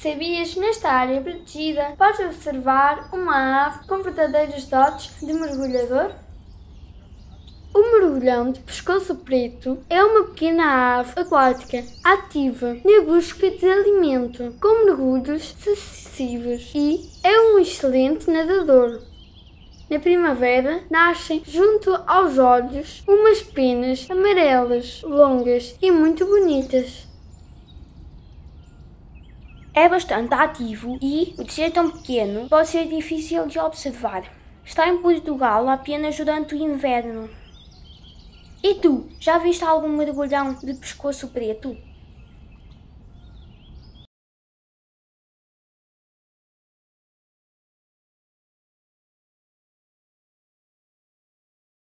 Sabias que nesta área protegida podes observar uma ave com verdadeiros dotes de mergulhador? O mergulhão de pescoço preto é uma pequena ave aquática ativa na busca de alimento, com mergulhos sucessivos e é um excelente nadador. Na primavera nascem junto aos olhos umas penas amarelas, longas e muito bonitas. É bastante ativo e, por ser tão pequeno, pode ser difícil de observar. Está em Portugal apenas durante o inverno. E tu, já viste algum mergulhão de pescoço preto?